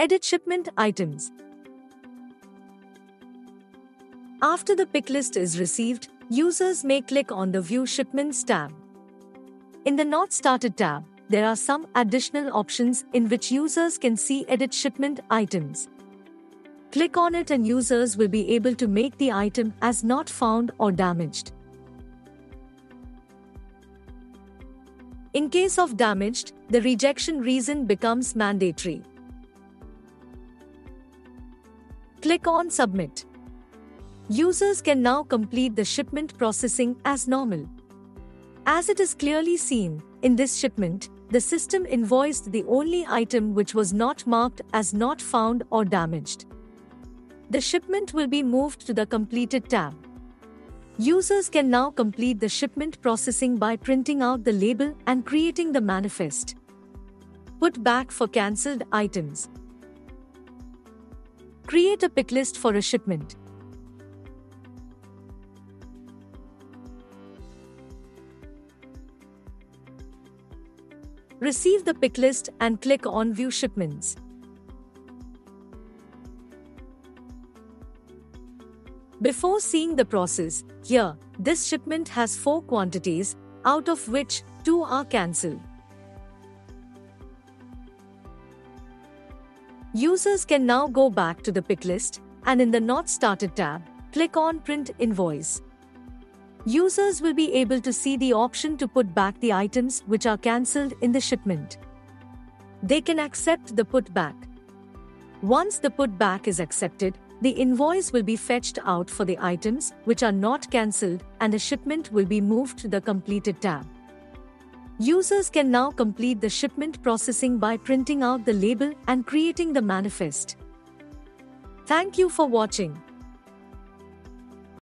Edit shipment items. After the pick list is received, users may click on the View Shipments tab. In the Not Started tab, there are some additional options in which users can see edit shipment items. Click on it and users will be able to make the item as not found or damaged. In case of damaged, the rejection reason becomes mandatory. Click on Submit. Users can now complete the shipment processing as normal. As it is clearly seen, in this shipment, the system invoiced the only item which was not marked as not found or damaged. The shipment will be moved to the Completed tab. Users can now complete the shipment processing by printing out the label and creating the manifest. Put back for cancelled items. Create a pick list for a shipment. Receive the pick list and click on View Shipments. Before seeing the process, here, this shipment has 4 quantities, out of which 2 are cancelled. Users can now go back to the pick list and in the Not Started tab, click on Print Invoice. Users will be able to see the option to put back the items which are cancelled in the shipment. They can accept the putback. Once the putback is accepted, the invoice will be fetched out for the items which are not cancelled and the shipment will be moved to the completed tab. Users can now complete the shipment processing by printing out the label and creating the manifest. Thank you for watching.